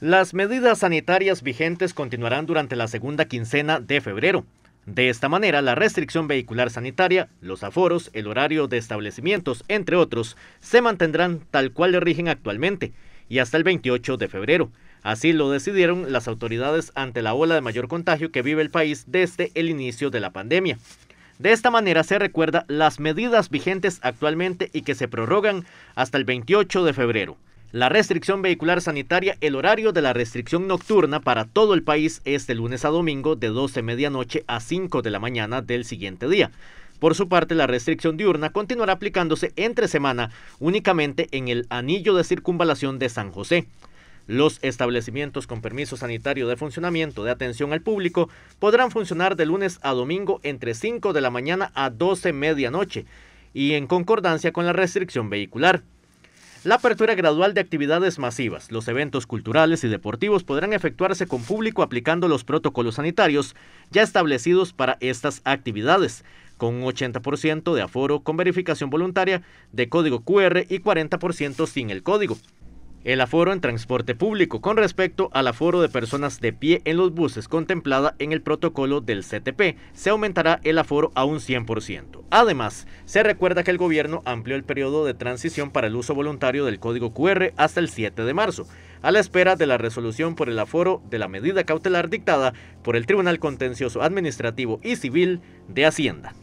Las medidas sanitarias vigentes continuarán durante la segunda quincena de febrero. De esta manera, la restricción vehicular sanitaria, los aforos, el horario de establecimientos, entre otros, se mantendrán tal cual le rigen actualmente y hasta el 28 de febrero. Así lo decidieron las autoridades ante la ola de mayor contagio que vive el país desde el inicio de la pandemia. De esta manera se recuerda las medidas vigentes actualmente y que se prorrogan hasta el 28 de febrero. La restricción vehicular sanitaria, el horario de la restricción nocturna para todo el país es de lunes a domingo de 12 medianoche a 5 de la mañana del siguiente día. Por su parte, la restricción diurna continuará aplicándose entre semana únicamente en el anillo de circunvalación de San José. Los establecimientos con permiso sanitario de funcionamiento de atención al público podrán funcionar de lunes a domingo entre 5 de la mañana a 12 medianoche y en concordancia con la restricción vehicular. La apertura gradual de actividades masivas, los eventos culturales y deportivos podrán efectuarse con público aplicando los protocolos sanitarios ya establecidos para estas actividades, con un 80% de aforo con verificación voluntaria de código QR y 40% sin el código el aforo en transporte público con respecto al aforo de personas de pie en los buses contemplada en el protocolo del CTP. Se aumentará el aforo a un 100%. Además, se recuerda que el gobierno amplió el periodo de transición para el uso voluntario del código QR hasta el 7 de marzo, a la espera de la resolución por el aforo de la medida cautelar dictada por el Tribunal Contencioso Administrativo y Civil de Hacienda.